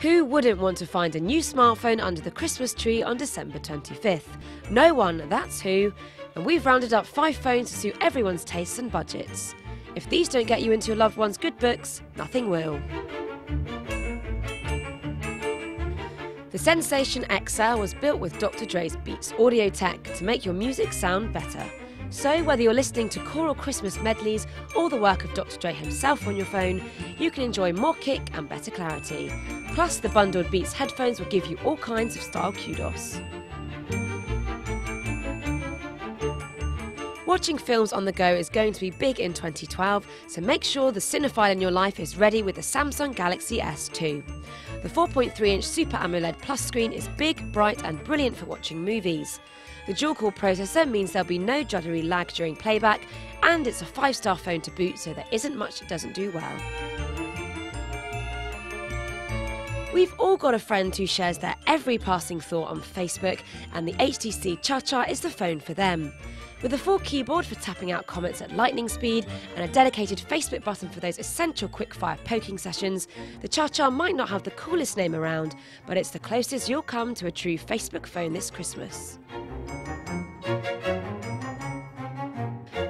Who wouldn't want to find a new smartphone under the Christmas tree on December 25th? No one, that's who. And we've rounded up five phones to suit everyone's tastes and budgets. If these don't get you into your loved one's good books, nothing will. The Sensation XL was built with Dr. Dre's Beats audio tech to make your music sound better. So, whether you're listening to choral Christmas medleys or the work of Dr. Dre himself on your phone, you can enjoy more kick and better clarity. Plus, the bundled Beats headphones will give you all kinds of style kudos. Watching films on the go is going to be big in 2012, so make sure the cinephile in your life is ready with the Samsung Galaxy S2. The 4.3 inch Super AMOLED Plus screen is big, bright, and brilliant for watching movies. The dual core processor means there'll be no juddery lag during playback, and it's a 5 star phone to boot, so there isn't much it doesn't do well. We've all got a friend who shares their every passing thought on Facebook, and the HTC Cha-Cha is the phone for them. With a full keyboard for tapping out comments at lightning speed and a dedicated Facebook button for those essential quick-fire poking sessions, the Cha-Cha might not have the coolest name around, but it's the closest you'll come to a true Facebook phone this Christmas.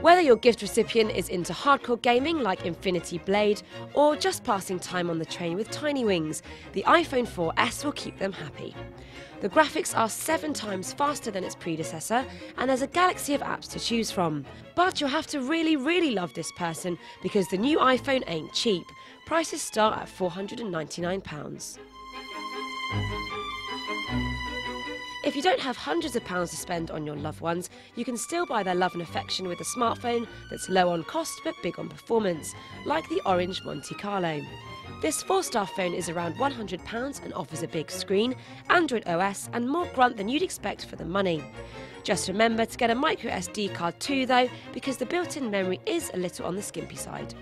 Whether your gift recipient is into hardcore gaming like Infinity Blade or just passing time on the train with tiny wings, the iPhone 4S will keep them happy. The graphics are seven times faster than its predecessor, and there's a galaxy of apps to choose from. But you'll have to really, really love this person because the new iPhone ain't cheap. Prices start at £499. If you don't have hundreds of pounds to spend on your loved ones, you can still buy their love and affection with a smartphone that's low on cost but big on performance, like the Orange Monte Carlo. This four star phone is around £100 and offers a big screen, Android OS, and more grunt than you'd expect for the money. Just remember to get a micro SD card too, though, because the built in memory is a little on the skimpy side.